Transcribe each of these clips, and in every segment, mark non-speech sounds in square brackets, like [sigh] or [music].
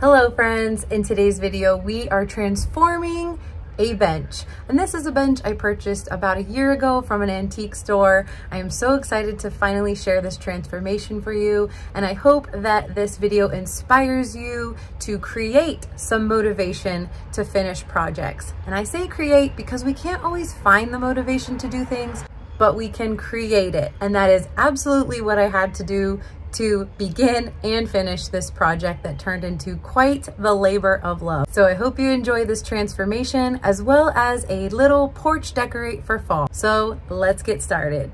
Hello friends, in today's video we are transforming a bench and this is a bench I purchased about a year ago from an antique store. I am so excited to finally share this transformation for you and I hope that this video inspires you to create some motivation to finish projects. And I say create because we can't always find the motivation to do things but we can create it. And that is absolutely what I had to do to begin and finish this project that turned into quite the labor of love. So I hope you enjoy this transformation as well as a little porch decorate for fall. So let's get started.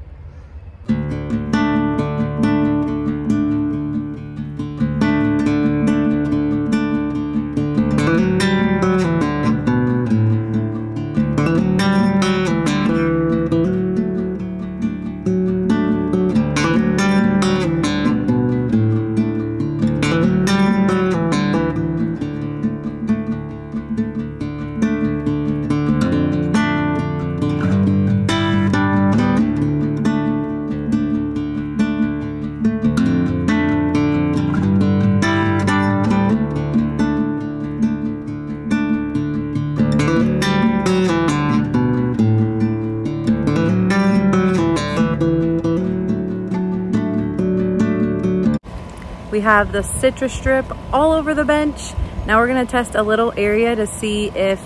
Have the Citristrip all over the bench. Now we're gonna test a little area to see if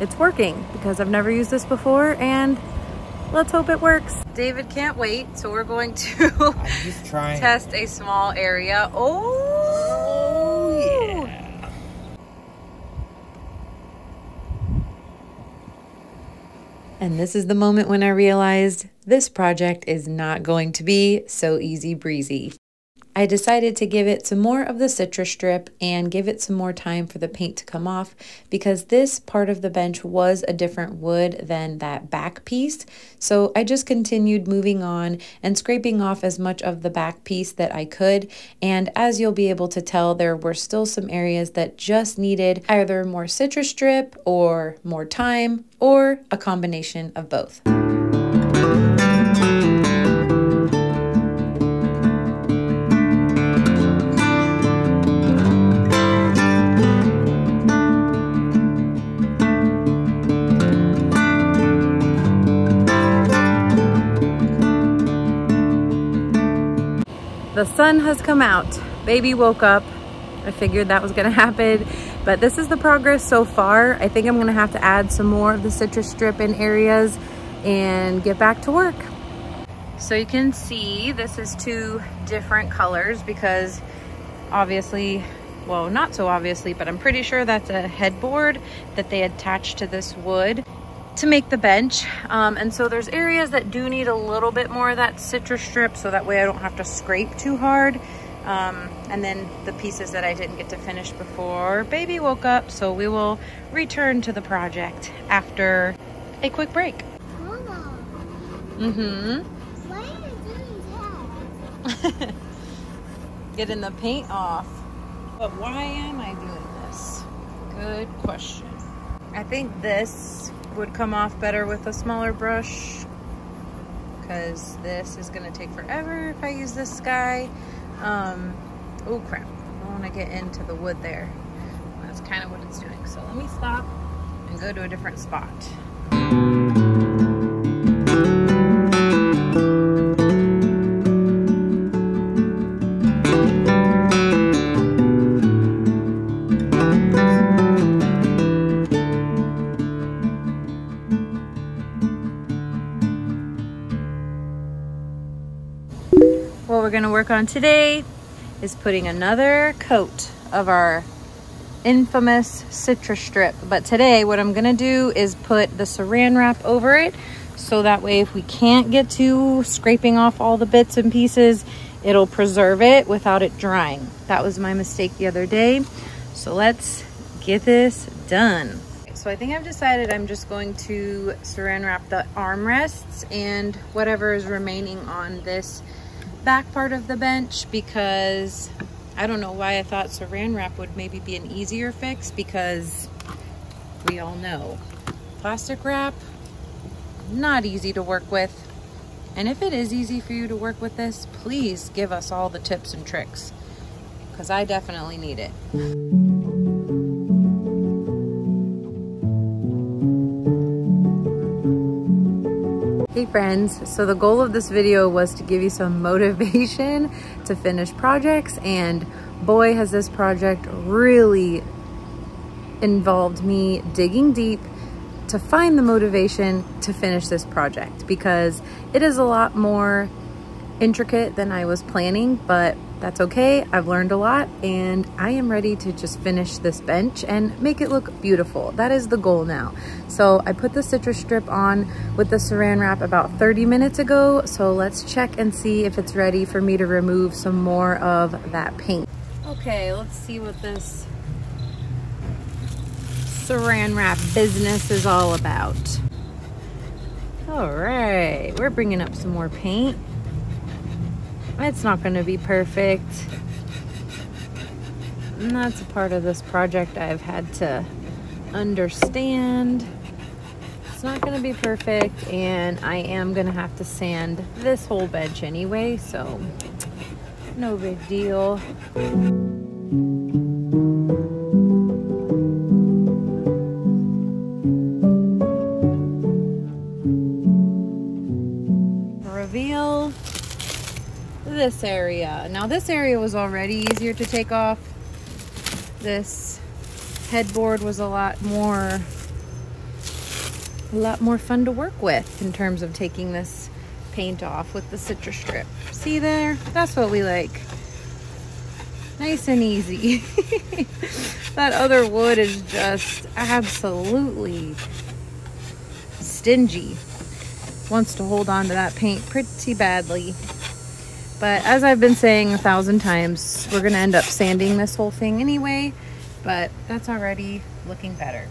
it's working because I've never used this before and let's hope it works. David can't wait, so we're going to test a small area. Oh, Oh, yeah. And this is the moment when I realized this project is not going to be so easy breezy. I decided to give it some more of the Citristrip and give it some more time for the paint to come off because this part of the bench was a different wood than that back piece. So I just continued moving on and scraping off as much of the back piece that I could. And as you'll be able to tell, there were still some areas that just needed either more Citristrip or more time or a combination of both. Sun has come out. Baby woke up. I figured that was gonna [laughs] happen, but this is the progress so far. I think I'm gonna have to add some more of the Citristrip in areas and get back to work. So you can see this is two different colors because obviously, well, not so obviously, but I'm pretty sure that's a headboard that they attached to this wood to make the bench. Um, and so there's areas that do need a little bit more of that Citristrip so that way I don't have to scrape too hard. Um, and then the pieces that I didn't get to finish before baby woke up. So we will return to the project after a quick break. Mm-hmm. Getting the paint off. But why am I doing this? Good question. I think this would come off better with a smaller brush because this is gonna take forever if I use this guy. Um, oh crap, I wanna get into the wood there. That's kind of what it's doing. So let me stop and go to a different spot. We're gonna work on today is putting another coat of our infamous Citristrip. But today what I'm gonna do is put the saran wrap over it so that way if we can't get to scraping off all the bits and pieces, it'll preserve it without it drying. That was my mistake the other day. So let's get this done. So I think I've decided I'm just going to saran wrap the armrests and whatever is remaining on this back part of the bench because I don't know why I thought saran wrap would maybe be an easier fix because we all know plastic wrap not easy to work with. And if it is easy for you to work with this please give us all the tips and tricks because I definitely need it friends. So the goal of this video was to give you some [laughs] motivation to finish projects and boy has this project really involved me digging deep to find the motivation to finish this project because it is a lot more intricate than I was planning, but that's okay. I've learned a lot and I am ready to just finish this bench and make it look beautiful. That is the goal now. So I put the Citristrip on with the saran wrap about 30 minutes ago. So let's check and see if it's ready for me to remove some more of that paint. Okay, let's see what this saran wrap business is all about. All right, we're bringing up some more paint. It's not going to be perfect. And that's a part of this project I've had to understand. It's not going to be perfect, and I am going to have to sand this whole bench anyway, so no big deal. This area. Now this area was already easier to take off. This headboard was a lot more a lot more fun to work with in terms of taking this paint off with the Citristrip. See there? That's what we like. Nice and easy. [laughs] that other wood is just absolutely stingy. Wants to hold on to that paint pretty badly. But as I've been saying a thousand times, we're gonna end up sanding this whole thing anyway, but that's already looking better.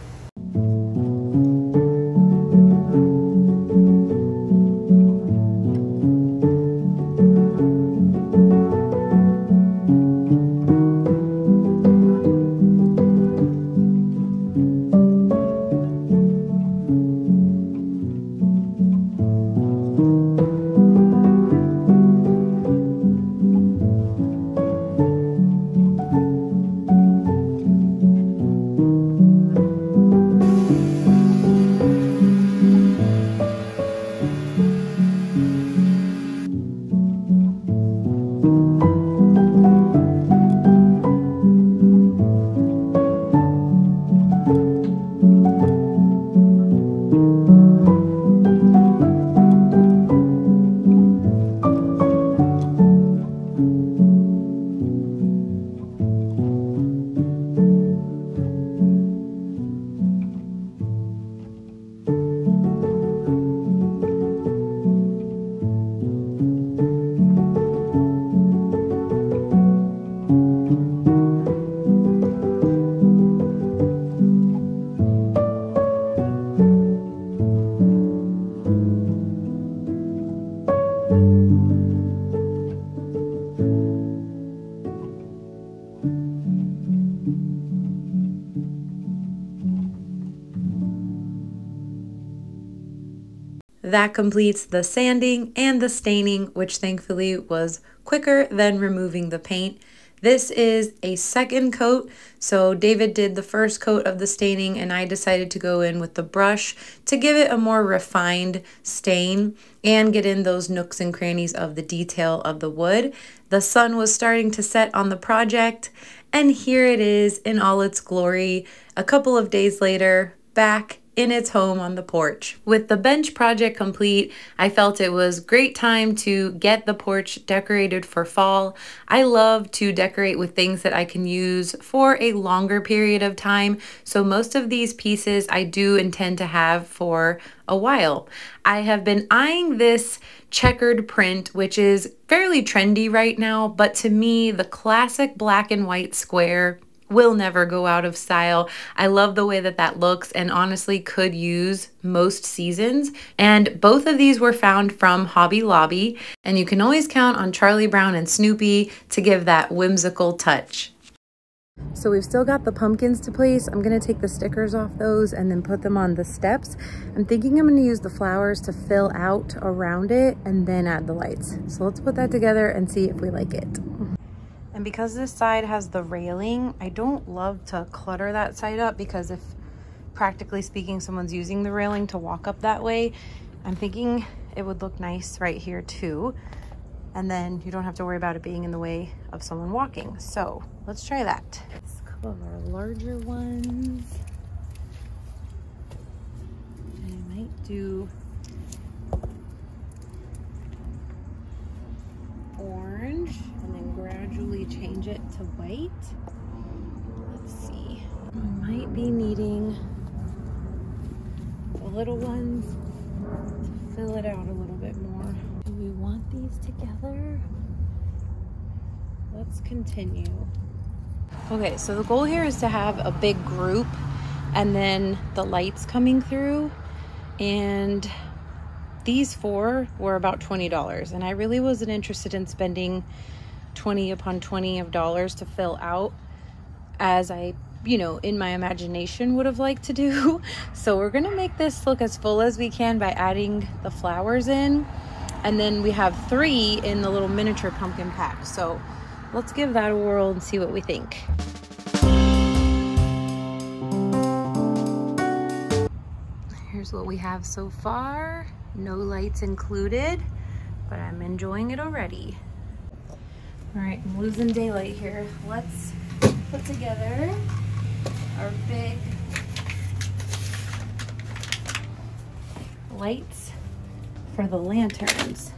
That completes the sanding and the staining, which thankfully was quicker than removing the paint. This is a second coat, so David did the first coat of the staining and I decided to go in with the brush to give it a more refined stain and get in those nooks and crannies of the detail of the wood. The sun was starting to set on the project and here it is in all its glory a couple of days later, back in its home on the porch. With the bench project complete, I felt it was great time to get the porch decorated for fall. I love to decorate with things that I can use for a longer period of time, so most of these pieces I do intend to have for a while. I have been eyeing this checkered print, which is fairly trendy right now, but to me, the classic black and white square will never go out of style. I love the way that that looks and honestly could use most seasons. And both of these were found from Hobby Lobby, and you can always count on Charlie Brown and Snoopy to give that whimsical touch. So we've still got the pumpkins to place. I'm gonna take the stickers off those and then put them on the steps. I'm thinking I'm gonna use the flowers to fill out around it and then add the lights. So let's put that together and see if we like it. And because this side has the railing, I don't love to clutter that side up because if practically speaking, someone's using the railing to walk up that way, I'm thinking it would look nice right here too. And then you don't have to worry about it being in the way of someone walking. So let's try that. It's a couple of our larger ones. I might do orange and then change it to white. Let's see. I might be needing the little ones to fill it out a little bit more. Do we want these together? Let's continue. Okay, so the goal here is to have a big group and then the lights coming through and these four were about $20 and I really wasn't interested in spending 20 upon 20 of dollars to fill out as I, you know, in my imagination would have liked to do. [laughs] So we're going to make this look as full as we can by adding the flowers in. And then we have three in the little miniature pumpkin pack. So let's give that a whirl and see what we think. Here's what we have so far. No lights included, but I'm enjoying it already. All right, I'm losing daylight here. Let's put together our big lights for the lanterns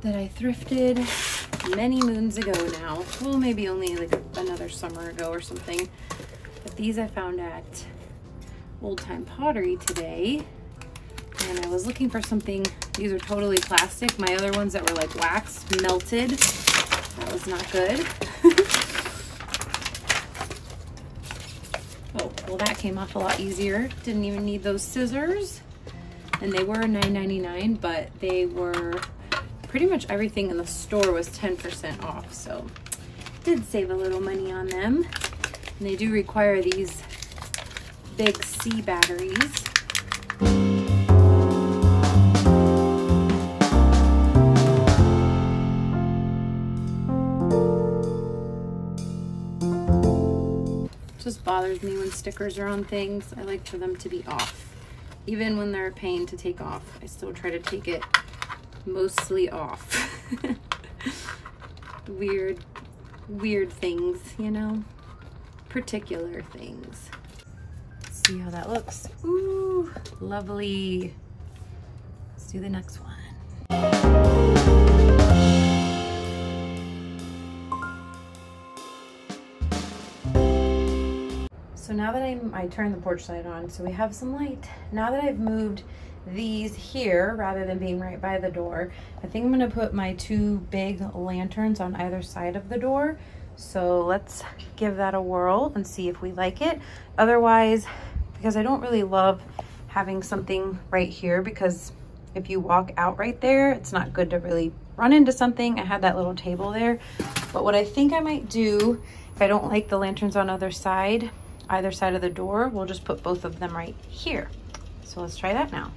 that I thrifted many moons ago now. Well, maybe only like another summer ago or something. But these I found at Old Time Pottery today. And I was looking for something, these are totally plastic. My other ones that were like wax melted. That was not good. [laughs] oh, well that came off a lot easier. Didn't even need those scissors. And they were $9.99, but they were pretty much everything in the store was 10% off. So did save a little money on them. And they do require these big C batteries. Bothers me when stickers are on things. I like for them to be off. Even when they're a pain to take off, I still try to take it mostly off. [laughs] weird, weird things, you know? Particular things see how that looks. Ooh, lovely. Let's do the next one. Now that I'm, I turned the porch light on, so we have some light. Now that I've moved these here rather than being right by the door, I think I'm gonna put my two big lanterns on either side of the door. So let's give that a whirl and see if we like it. Otherwise, because I don't really love having something right here because if you walk out right there, it's not good to really run into something. I had that little table there. But what I think I might do, if I don't like the lanterns on other side, either side of the door, we'll just put both of them right here. So let's try that now.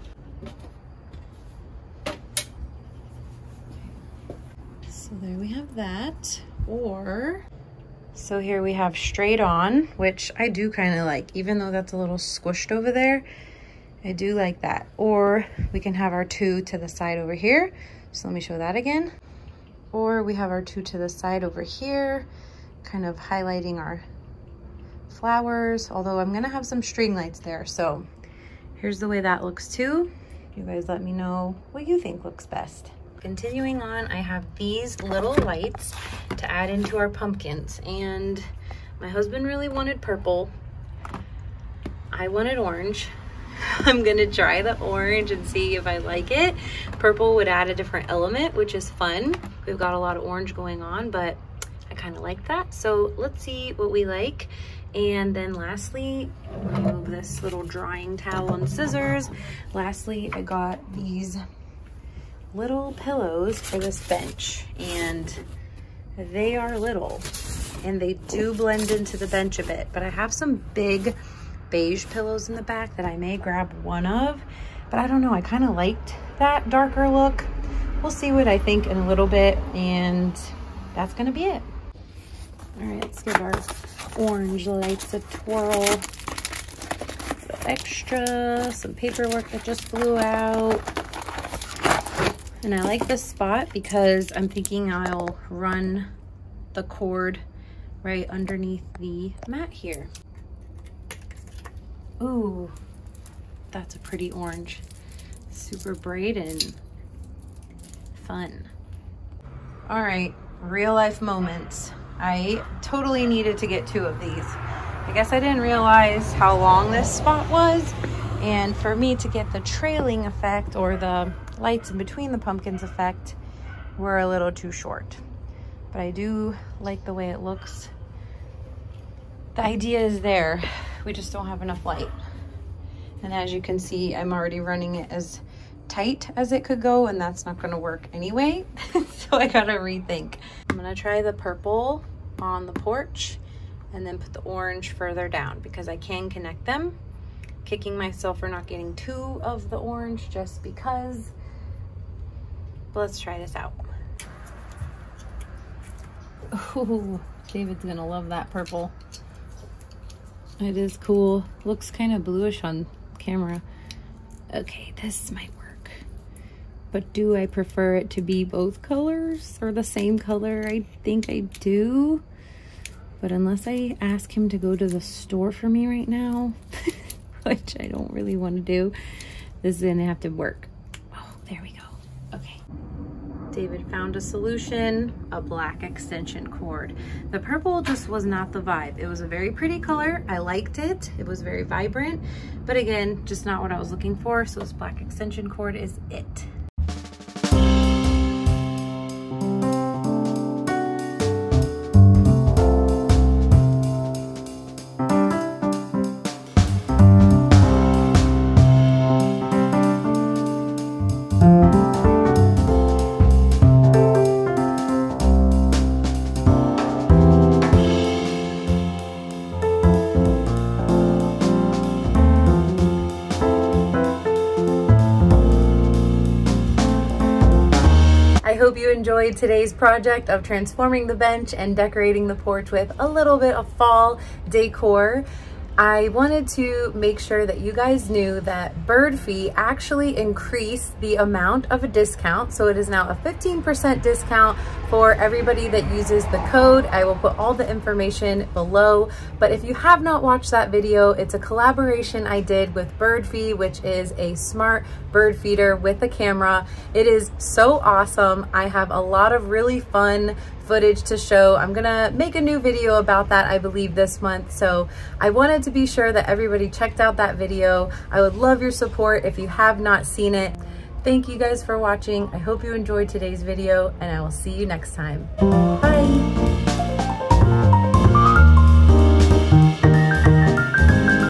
So there we have that. Or so here we have straight on, which I do kind of like, even though that's a little squished over there. I do like that. Or we can have our two to the side over here. So let me show that again. Or we have our two to the side over here, kind of highlighting our flowers, although I'm gonna have some string lights there. So here's the way that looks too. You guys let me know what you think looks best. Continuing on, I have these little lights to add into our pumpkins. And my husband really wanted purple. I wanted orange. [laughs] I'm gonna try the orange and see if I like it. Purple would add a different element, which is fun. We've got a lot of orange going on, but I kind of like that. So let's see what we like. And then lastly, remove this little drying towel and scissors. Lastly, I got these little pillows for this bench and they are little and they do blend into the bench a bit, but I have some big beige pillows in the back that I may grab one of, but I don't know, I kind of liked that darker look. We'll see what I think in a little bit and that's gonna be it. All right, let's give our orange lights a twirl. extra, some paperwork that just flew out. And I like this spot because I'm thinking I'll run the cord right underneath the mat here. Ooh, that's a pretty orange. Super bright and fun. All right, real life moments. I totally needed to get two of these. I guess I didn't realize how long this spot was. And for me to get the trailing effect or the lights in between the pumpkins effect were a little too short. But I do like the way it looks. The idea is there. We just don't have enough light. And as you can see, I'm already running it as tight as it could go and that's not gonna work anyway. [laughs] so I gotta rethink. I'm gonna try the purple on the porch and then put the orange further down because I can connect them. Kicking myself for not getting two of the orange just because. But let's try this out. Oh, David's gonna love that purple. It is cool. Looks kind of bluish on camera. Okay, this might work. But do I prefer it to be both colors or the same color? I think I do. But unless I ask him to go to the store for me right now, [laughs] which I don't really want to do, this is going to have to work. Oh, there we go. Okay. David found a solution, a black extension cord. The purple just was not the vibe. It was a very pretty color. I liked it. It was very vibrant, but again, just not what I was looking for. So this black extension cord is it. Enjoyed today's project of transforming the bench and decorating the porch with a little bit of fall decor. I wanted to make sure that you guys knew that Birdfy actually increased the amount of a discount. So it is now a 15% discount for everybody that uses the code. I will put all the information below. But if you have not watched that video, it's a collaboration I did with Birdfy, which is a smart bird feeder with a camera. It is so awesome. I have a lot of really fun footage to show. I'm gonna make a new video about that, I believe, this month. So I wanted to be sure that everybody checked out that video. I would love your support if you have not seen it. Thank you guys for watching. I hope you enjoyed today's video and I will see you next time. Bye.